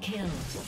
double kill.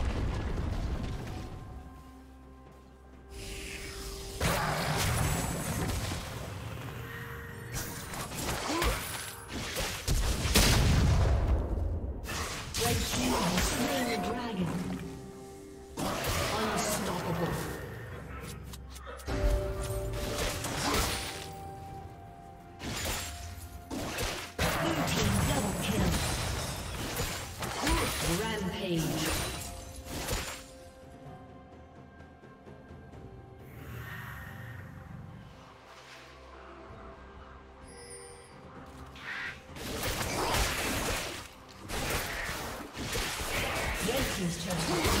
Team's turret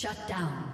Shut down.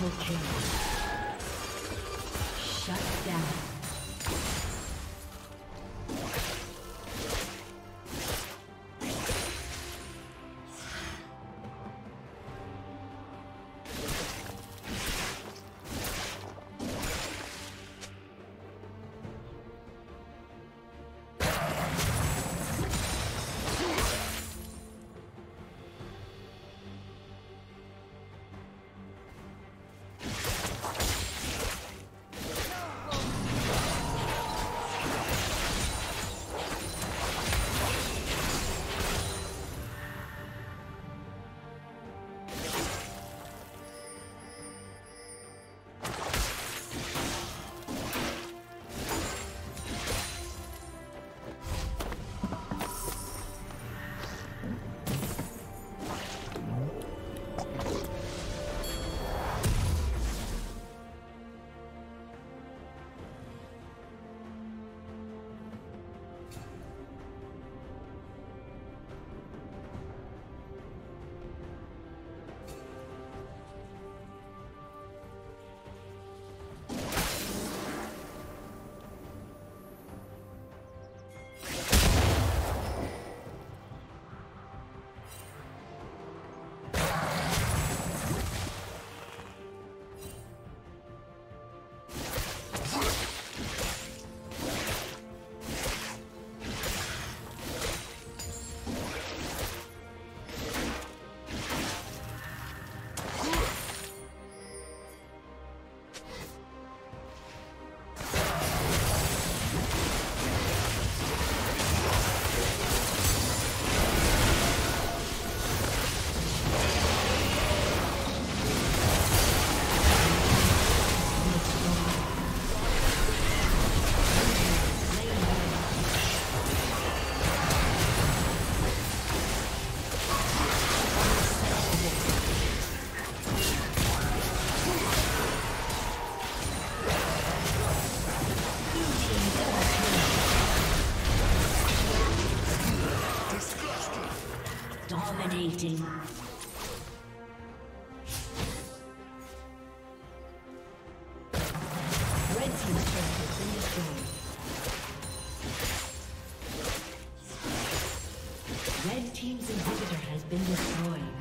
Dominating. destroyed.